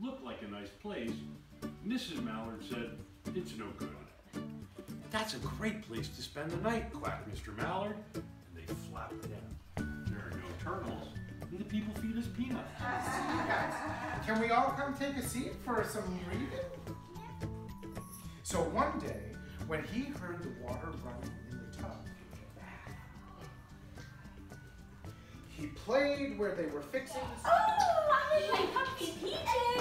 looked like a nice place, Mrs. Mallard said, it's no good. That's a great place to spend the night, quacked Mr. Mallard. And they flapped it down. There are no turtles, and the people feed us peanuts. Can we all come take a seat for some reading? So one day, when he heard the water running in the tub, he played where they were fixing. Oh, my puppy PJ!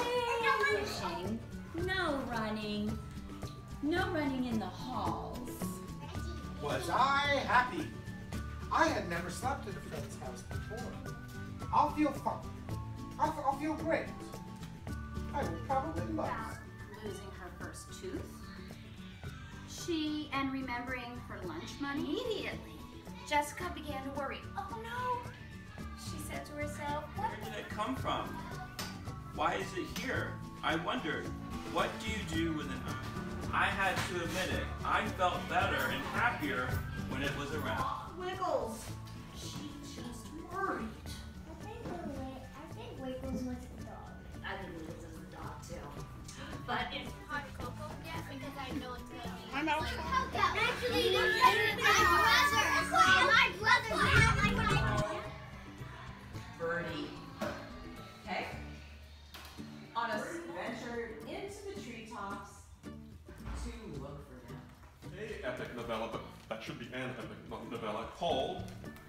Pushing. No running. No running in the halls. Was I happy? I had never slept at a friend's house before. I'll feel fine. I'll, I'll feel great. I will probably love. Losing her first tooth. She and remembering her lunch money. Immediately, Jessica began to worry. Oh no, she said to herself. Where did it come from? Why is it here? I wondered, what do you do with an eye? I had to admit it. I felt better and happier when it was around. Wiggles. She just worried. I think Wiggles, I think Wiggles was a dog. I think Wiggles is a dog too. But it's hot cocoa? Yes, because I know it's gonna be. I know. Actually, this is my brother. My brother. My brother. Birdie. On a venture into the treetops to look for them. A epic novella, but that should be an epic no- novella called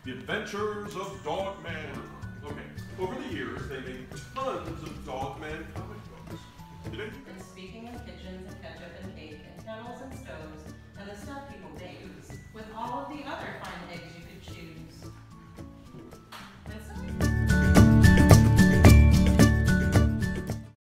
The Adventures of Dogman. Okay, over the years they made tons of Dogman comic books. And speaking of kitchens and ketchup and cake and kettles and stoves and the stuff